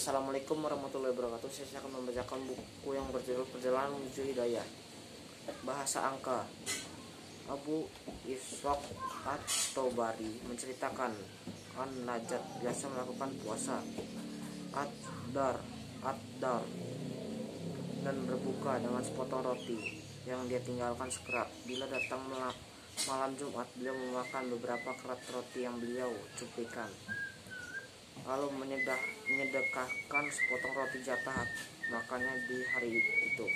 Assalamualaikum warahmatullahi wabarakatuh. Saya akan membacakan buku yang berjudul Perjalanan Menuju Hidayah. Bahasa Angka. Abu Ishaq At-Tobari menceritakan An Najat biasa melakukan puasa. Ad-Dar Ad-Dar dan berbuka dengan sepotong roti yang dia tinggalkan sekerat. Bila datang malam Jumat, beliau memakan beberapa kerat roti yang beliau cuplikan lalu menyedah, menyedekahkan sepotong roti jatah makannya di hari itu.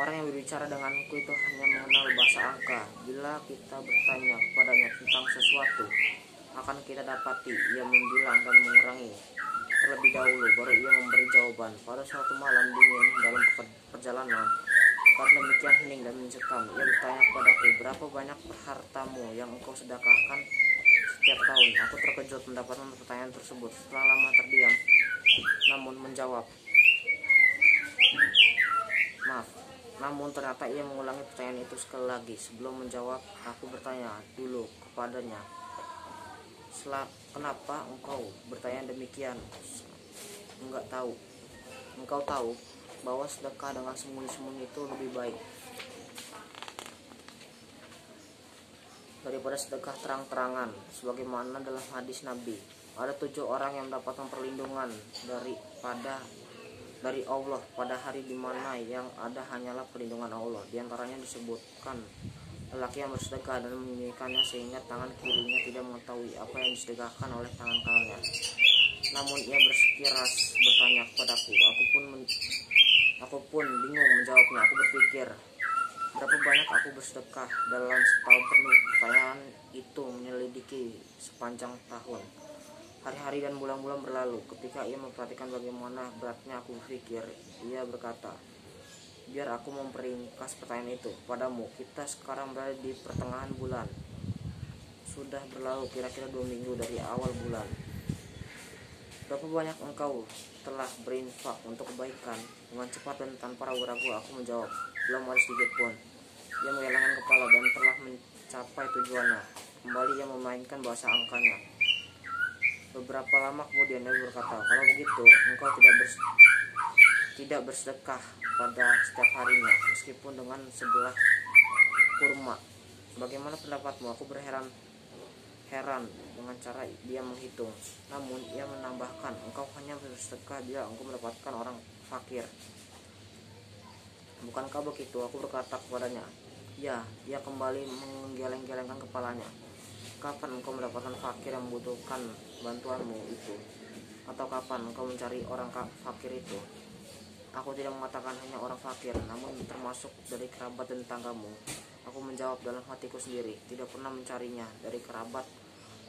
Orang yang berbicara denganku itu hanya mengenal bahasa angka. Bila kita bertanya kepadanya tentang sesuatu, akan kita dapati ia membilang dan mengurangi terlebih dahulu, baru ia memberi jawaban. Pada suatu malam dingin dalam perjalanan, karena demikian hening dan mencekam, ia bertanya kepadaku, berapa banyak hartamu yang engkau sedekahkan terkejut mendapatkan pertanyaan tersebut setelah lama terdiam, namun menjawab. Maaf, namun ternyata ia mengulangi pertanyaan itu sekali lagi. Sebelum menjawab, aku bertanya dulu kepadanya, Setelah, kenapa engkau bertanya demikian? Enggak tahu. Engkau tahu bahwa sedekah dengan sembunyi-sembunyi itu lebih baik daripada sedekah terang-terangan sebagaimana dalam hadis Nabi. Ada tujuh orang yang mendapatkan perlindungan daripada dari Allah pada hari di mana yang ada hanyalah perlindungan Allah. Di antaranya disebutkan lelaki yang bersedekah dan menyembunyikannya sehingga tangan kirinya tidak mengetahui apa yang disedekahkan oleh tangan kanannya. Namun ia bersekiras bertanya kepadaku. Aku pun aku pun bingung menjawabnya. Aku berpikir Berapa banyak aku bersedekah dalam setahun penuh? Itu menyelidiki sepanjang tahun. Hari-hari dan bulan-bulan berlalu. Ketika ia memperhatikan bagaimana beratnya aku berpikir, ia berkata, Biar aku memperingkas pertanyaan itu padamu. Kita sekarang berada di pertengahan bulan. Sudah berlalu kira-kira dua minggu dari awal bulan. Berapa banyak engkau telah berinfak untuk kebaikan? Dengan cepat dan tanpa ragu-ragu aku menjawab, belum ada sedikit pun. Ia menggelengkan kepala dan telah mencapai tujuannya. Kembali ia memainkan bahasa angkanya. Beberapa lama kemudian dia berkata, kalau begitu engkau tidak bers tidak bersedekah pada setiap harinya, meskipun dengan sebelah kurma. Bagaimana pendapatmu? Aku berheran heran dengan cara dia menghitung. Namun ia menambahkan, engkau hanya bersedekah bila engkau mendapatkan orang fakir. Bukankah begitu? Aku berkata kepadanya, Ya, ia kembali menggeleng-gelengkan kepalanya. Kapan engkau mendapatkan fakir yang membutuhkan bantuanmu itu? Atau kapan engkau mencari orang fakir itu? Aku tidak mengatakan hanya orang fakir, namun termasuk dari kerabat dan tanggamu. Aku menjawab dalam hatiku sendiri, tidak pernah mencarinya dari kerabat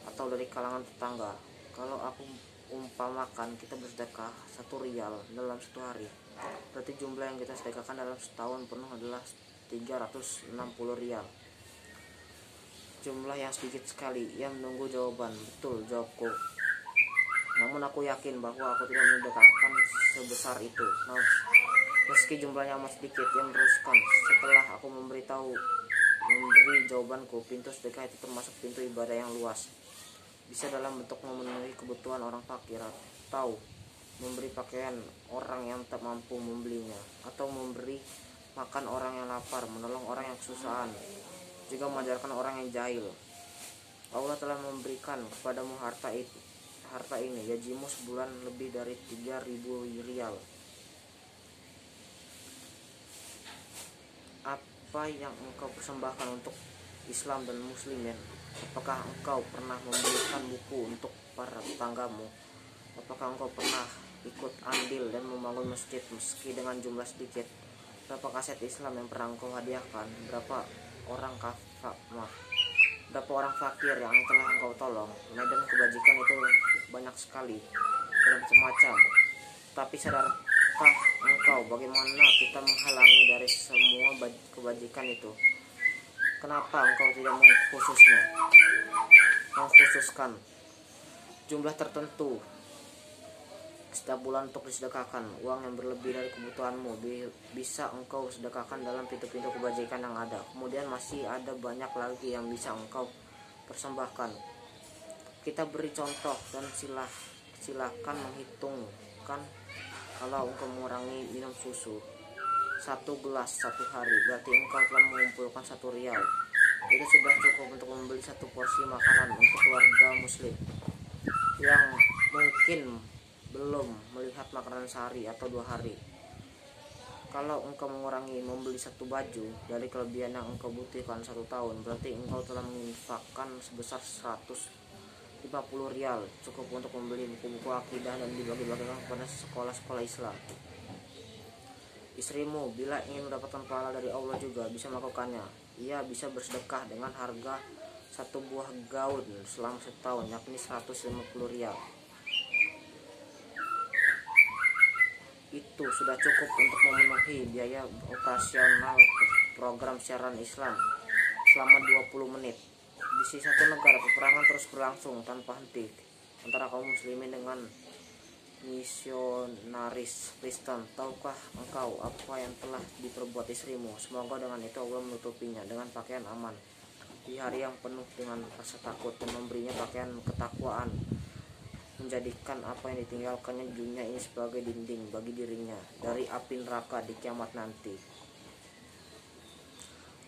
atau dari kalangan tetangga. Kalau aku umpamakan kita bersedekah satu rial dalam satu hari, berarti jumlah yang kita sedekahkan dalam setahun penuh adalah 360 rial. Jumlah yang sedikit sekali ia menunggu jawaban. Betul jawabku. Namun aku yakin bahwa aku tidak menyedekahkan sebesar itu. Nah, meski jumlahnya amat sedikit ia meneruskan. Setelah aku memberitahu memberi jawabanku pintu sedekah itu termasuk pintu ibadah yang luas. Bisa dalam bentuk memenuhi kebutuhan orang fakir atau memberi pakaian orang yang tak mampu membelinya atau memberi makan orang yang lapar, menolong orang yang kesusahan, juga mengajarkan orang yang jahil. Allah telah memberikan kepadamu harta itu, harta ini, gajimu sebulan lebih dari 3000 rial. Apa yang engkau persembahkan untuk Islam dan muslimin? Apakah engkau pernah membelikan buku untuk para tetanggamu? Apakah engkau pernah ikut andil dan membangun masjid meski dengan jumlah sedikit? berapa kaset Islam yang pernah engkau hadiahkan? Berapa orang kafak maaf berapa orang fakir yang telah engkau tolong? Medan kebajikan itu banyak sekali dan semacam. Tapi sadarkah engkau bagaimana kita menghalangi dari semua kebajikan itu? Kenapa engkau tidak mengkhususnya? Mengkhususkan jumlah tertentu setiap bulan untuk disedekahkan uang yang berlebih dari kebutuhanmu bisa engkau sedekahkan dalam pintu-pintu kebajikan yang ada. Kemudian masih ada banyak lagi yang bisa engkau persembahkan. Kita beri contoh dan silah silakan menghitungkan kalau engkau mengurangi minum susu. Satu gelas satu hari berarti engkau telah mengumpulkan satu rial. Itu sudah cukup untuk membeli satu porsi makanan untuk keluarga muslim yang mungkin belum melihat makanan sehari atau dua hari. Kalau engkau mengurangi membeli satu baju dari kelebihan yang engkau butuhkan satu tahun berarti engkau telah menginfakkan sebesar 150 rial cukup untuk membeli buku-buku akidah dan dibagi-bagikan kepada sekolah-sekolah Islam. Istrimu bila ingin mendapatkan pahala dari Allah juga bisa melakukannya. Ia bisa bersedekah dengan harga satu buah gaun selama setahun yakni 150 rial itu sudah cukup untuk memenuhi biaya operasional program siaran Islam selama 20 menit. Di sisi satu negara peperangan terus berlangsung tanpa henti antara kaum muslimin dengan misionaris Kristen. Tahukah engkau apa yang telah diperbuat istrimu? Semoga dengan itu Allah menutupinya dengan pakaian aman di hari yang penuh dengan rasa takut dan memberinya pakaian ketakwaan menjadikan apa yang ditinggalkannya di dunia ini sebagai dinding bagi dirinya dari api neraka di kiamat nanti.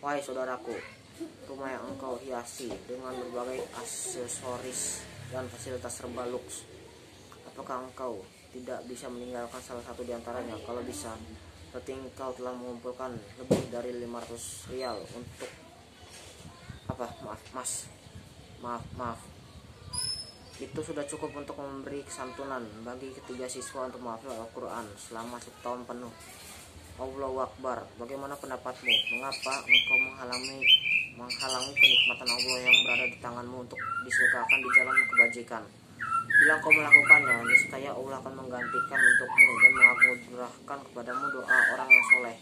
Wahai saudaraku, rumah yang engkau hiasi dengan berbagai aksesoris dan fasilitas serba luks, apakah engkau tidak bisa meninggalkan salah satu di antaranya? Kalau bisa, berarti engkau telah mengumpulkan lebih dari 500 rial untuk apa? Maaf, Mas. Maaf, maaf itu sudah cukup untuk memberi kesantunan bagi ketiga siswa untuk menghafal Al-Quran selama setahun penuh. Allah Akbar, bagaimana pendapatmu? Mengapa engkau menghalangi menghalangi kenikmatan Allah yang berada di tanganmu untuk disedekahkan di jalan kebajikan? Bila engkau melakukannya, niscaya Allah akan menggantikan untukmu dan menganugerahkan kepadamu doa orang yang soleh.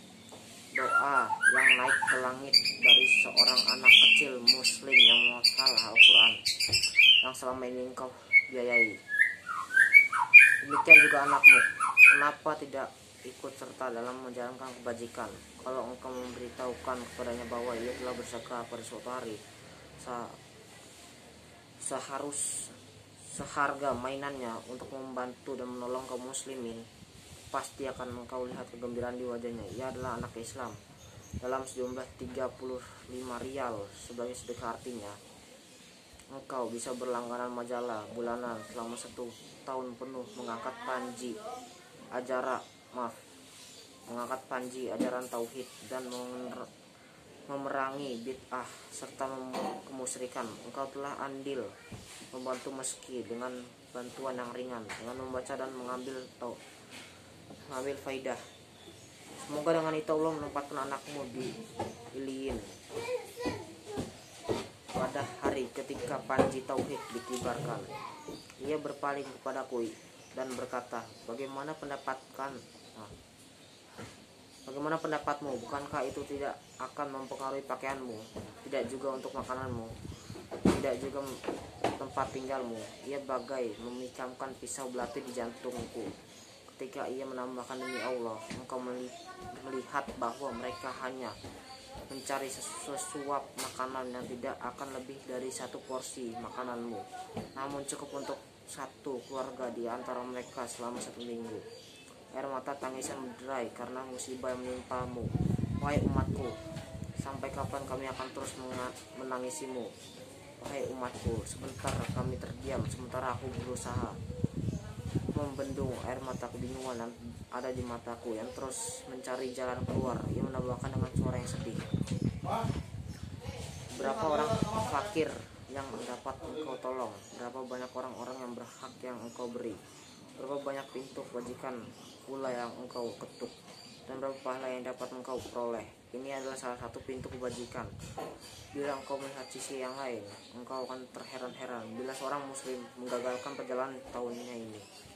Doa yang naik ke langit dari seorang anak kecil muslim yang menghafal Al-Quran yang selama ini engkau biayai. Demikian juga anakmu. Kenapa tidak ikut serta dalam menjalankan kebajikan? Kalau engkau memberitahukan kepadanya bahwa ia telah bersedekah pada suatu hari, seharus seharga mainannya untuk membantu dan menolong kaum muslimin, pasti akan engkau lihat kegembiraan di wajahnya. Ia adalah anak Islam dalam sejumlah 35 rial sebagai sedekah artinya engkau bisa berlangganan majalah bulanan selama satu tahun penuh mengangkat panji ajaran maaf mengangkat panji ajaran tauhid dan memerangi bid'ah serta kemusyrikan engkau telah andil membantu meski dengan bantuan yang ringan dengan membaca dan mengambil tau mengambil faidah. Semoga dengan itu Allah menempatkan anakmu di iliin pada hari ketika panji tauhid dikibarkan. Ia berpaling kepadaku dan berkata, "Bagaimana pendapatkan nah, Bagaimana pendapatmu? Bukankah itu tidak akan mempengaruhi pakaianmu, tidak juga untuk makananmu, tidak juga tempat tinggalmu? Ia bagai memicamkan pisau belati di jantungku. Ketika ia menambahkan demi Allah, engkau melihat bahwa mereka hanya mencari sesuap makanan yang tidak akan lebih dari satu porsi makananmu. Namun cukup untuk satu keluarga di antara mereka selama satu minggu. Air mata tangisan menderai karena musibah yang menimpamu. Wahai umatku sampai kapan kami akan terus menangisimu? Wahai umatku sebentar kami terdiam sementara aku berusaha membendung air mata kebingungan yang ada di mataku yang terus mencari jalan keluar. Ia menambahkan dengan suara yang sedih. Berapa orang fakir yang mendapat engkau tolong? Berapa banyak orang-orang yang berhak yang engkau beri? Berapa banyak pintu kebajikan pula yang engkau ketuk? Dan berapa pahala yang dapat engkau peroleh? Ini adalah salah satu pintu kebajikan. Bila engkau melihat sisi yang lain engkau akan terheran-heran. Bila seorang muslim menggagalkan perjalanan tahunnya ini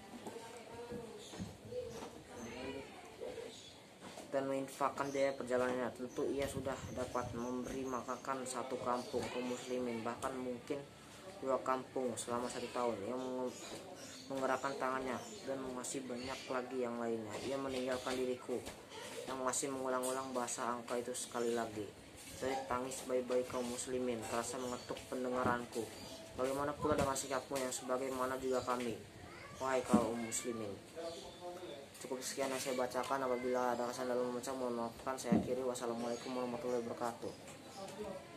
dan menginfakkan biaya perjalanannya. Tentu ia sudah dapat memberi makanan satu kampung ke muslimin bahkan mungkin dua kampung selama satu tahun. Ia menggerakkan tangannya dan masih banyak lagi yang lainnya. Ia meninggalkan diriku yang masih mengulang-ulang bahasa angka itu sekali lagi. Dari tangis bayi-bayi kaum muslimin terasa mengetuk pendengaranku. Bagaimana pula dengan sikapmu yang sebagaimana juga kami? Wahai kaum muslimin cukup sekian yang saya bacakan. Apabila ada kesalahan dalam membaca mohon maafkan saya akhiri. Wassalamualaikum warahmatullahi wabarakatuh